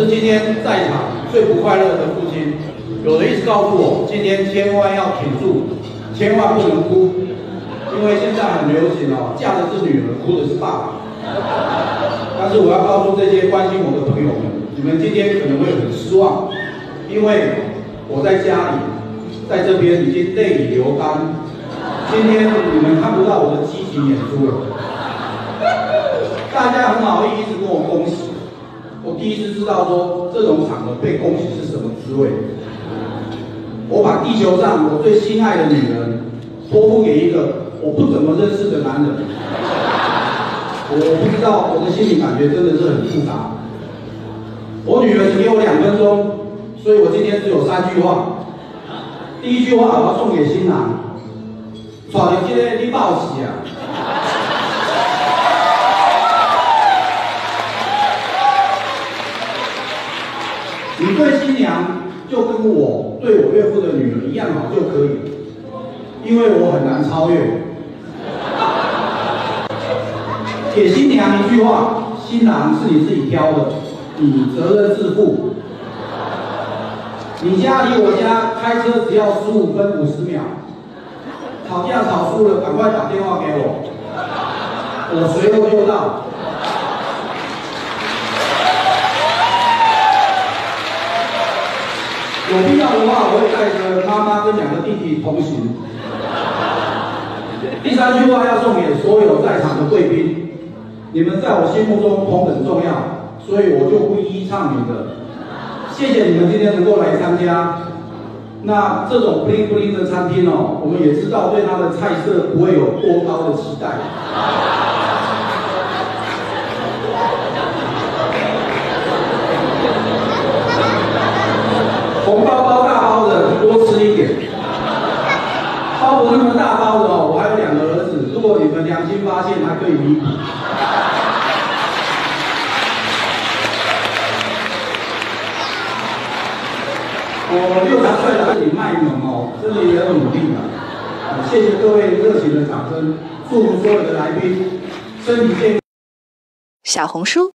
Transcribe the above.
是今天在场最不快乐的父亲。有人一直告诉我，今天千万要挺住，千万不能哭，因为现在很流行哦，嫁的是女儿，哭的是爸爸。但是我要告诉这些关心我的朋友们，你们今天可能会很失望，因为我在家里，在这边已经泪流干。今天你们看不到我的激情演出了，大家很好意，一直跟我恭喜。我第一次知道说这种场合被恭喜是什么滋味。我把地球上我最心爱的女人托付给一个我不怎么认识的男人，我不知道我的心理感觉真的是很复杂。我女儿只给我两分钟，所以我今天只有三句话。第一句话我要送给新郎，闯进今天你报喜啊！你对新娘就跟我对我岳父的女儿一样好就可以，因为我很难超越。给新娘一句话：新郎是你自己挑的，你责任自负。你家离我家开车只要十五分五十秒，吵架吵输了赶快打电话给我，我随后就到。有必要的话，我会带着妈妈跟两个弟弟同行。第三句话要送给所有在场的贵宾，你们在我心目中同等重要，所以我就不一一唱名的。谢谢你们今天能够来参加。那这种不灵不灵的餐厅哦，我们也知道对它的菜色不会有多高的期待。红包包大包的，多吃一点。那么大包的哦，我还有两个儿子，如果你们良心发现，还可以弥补。我六十岁了，你卖萌哦，真的也很努力的。谢谢各位热情的掌声，祝福所有的来宾身体健康。小红书。